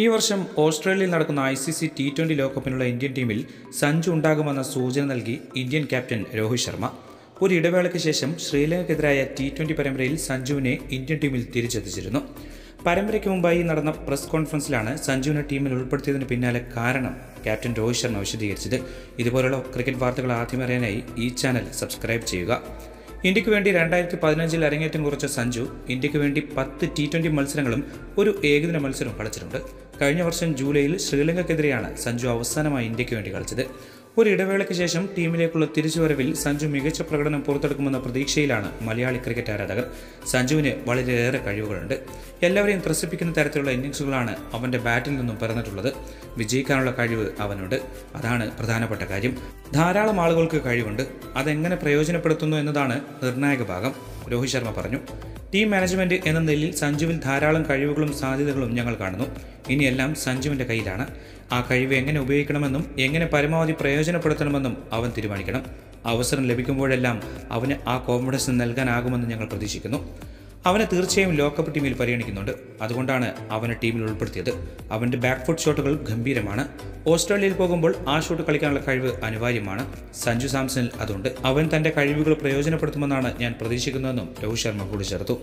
ഈ വർഷം ഓസ്ട്രേലിയയിൽ നടക്കുന്ന I C C T twenty ലോകകപ്പിനുള്ള Indian ടീമിൽ സഞ്ജു ഉണ്ടാകുമെന്ന സൂചന നൽകി ഇന്ത്യൻ ക്യാപ്റ്റൻ രോഹിത് ശർമ്മ. ഒരു ഇടവേളയ്ക്ക് ശേഷം ശ്രീലങ്കയ്ക്കെതിരായ ടി ട്വന്റി പരമ്പരയിൽ സഞ്ജുവിനെ ഇന്ത്യൻ ടീമിൽ തിരിച്ചെത്തിച്ചിരുന്നു. പരമ്പരയ്ക്ക് മുമ്പായി നടന്ന പ്രസ് കോൺഫറൻസിലാണ് സഞ്ജുവിനെ ടീമിൽ ഉൾപ്പെടുത്തിയതിന് പിന്നാലെ കാരണം ക്യാപ്റ്റൻ രോഹിത് ശർമ്മ വിശദീകരിച്ചത്. ഇതുപോലുള്ള ക്രിക്കറ്റ് വാർത്തകൾ ആദ്യം അറിയാനായി ഈ ചാനൽ സബ്സ്ക്രൈബ് ചെയ്യുക. ഇന്ത്യയ്ക്ക് വേണ്ടി രണ്ടായിരത്തി പതിനഞ്ചിൽ അരങ്ങേറ്റം കുറിച്ച സഞ്ജു ഇന്ത്യയ്ക്ക് വേണ്ടി പത്ത് ടി മത്സരങ്ങളും ഒരു ഏകദിന മത്സരവും കളിച്ചിട്ടുണ്ട്. കഴിഞ്ഞ വർഷം ജൂലൈയിൽ ശ്രീലങ്കയ്ക്കെതിരെയാണ് സഞ്ജു അവസാനമായി ഇന്ത്യയ്ക്ക് വേണ്ടി കളിച്ചത്. ഒരു ഇടവേളയ്ക്ക് ശേഷം ടീമിലേക്കുള്ള തിരിച്ചുവരവിൽ സഞ്ജു മികച്ച പ്രകടനം പുറത്തെടുക്കുമെന്ന പ്രതീക്ഷയിലാണ് മലയാളി ക്രിക്കറ്റ് ആരാധകർ. സഞ്ജുവിന് വളരെയേറെ കഴിവുകളുണ്ട്. എല്ലാവരെയും ത്രസിപ്പിക്കുന്ന തരത്തിലുള്ള ഇന്നിങ്സുകളാണ് അവന്റെ ബാറ്റിൽ നിന്നും പിറന്നിട്ടുള്ളത്. വിജയിക്കാനുള്ള കഴിവ് അവനുണ്ട്. അതാണ് പ്രധാനപ്പെട്ട കാര്യം. ധാരാളം ആളുകൾക്ക് കഴിവുണ്ട്. അതെങ്ങനെ പ്രയോജനപ്പെടുത്തുന്നു എന്നതാണ് നിർണായക ഭാഗം. രോഹിത് ശർമ്മ പറഞ്ഞു. ടീം മാനേജ്മെന്റ് എന്ന നിലയിൽ സഞ്ജുവിൽ ധാരാളം കഴിവുകളും സാധ്യതകളും ഞങ്ങൾ കാണുന്നു. ഇനിയെല്ലാം സഞ്ജുവിന്റെ കയ്യിലാണ്. ആ കഴിവ് എങ്ങനെ ഉപയോഗിക്കണമെന്നും എങ്ങനെ പരമാവധി പ്രയോജനപ്പെടുത്തണമെന്നും അവൻ തീരുമാനിക്കണം. അവസരം ലഭിക്കുമ്പോഴെല്ലാം അവന് ആ കോൺഫിഡൻസ് നൽകാനാകുമെന്ന് ഞങ്ങൾ പ്രതീക്ഷിക്കുന്നു. അവനെ തീർച്ചയായും ലോക്കപ്പ് ടീമിൽ പരിഗണിക്കുന്നുണ്ട്. അതുകൊണ്ടാണ് അവനെ ടീമിൽ ഉൾപ്പെടുത്തിയത്. അവന്റെ ബാക്ക് ഫുട്ട് ഷോട്ടുകൾ ഗംഭീരമാണ്. ഓസ്ട്രേലിയയിൽ പോകുമ്പോൾ ആ ഷോട്ട് കളിക്കാനുള്ള കഴിവ് അനിവാര്യമാണ്. സഞ്ജു സാംസണിൽ അതുണ്ട്. അവൻ തന്റെ കഴിവുകൾ പ്രയോജനപ്പെടുത്തുമെന്നാണ് ഞാൻ പ്രതീക്ഷിക്കുന്നതെന്നും രോഹിത് ശർമ്മ കൂടിച്ചേർത്തു